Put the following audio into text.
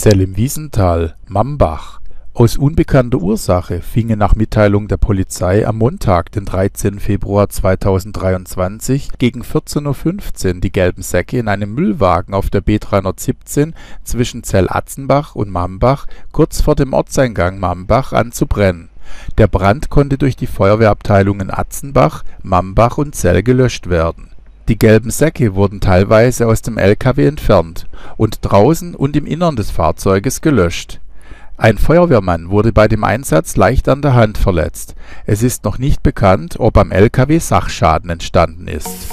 Zell im Wiesental, Mambach. Aus unbekannter Ursache fingen nach Mitteilung der Polizei am Montag, den 13. Februar 2023 gegen 14:15 Uhr die gelben Säcke in einem Müllwagen auf der B317 zwischen Zell-Atzenbach und Mambach kurz vor dem Ortseingang Mambach an zu brennen. Der Brand konnte durch die Feuerwehrabteilungen Atzenbach, Mambach und Zell gelöscht werden. Die gelben Säcke wurden teilweise aus dem LKW entfernt und draußen und im Innern des Fahrzeuges gelöscht. Ein Feuerwehrmann wurde bei dem Einsatz leicht an der Hand verletzt. Es ist noch nicht bekannt, ob am LKW Sachschaden entstanden ist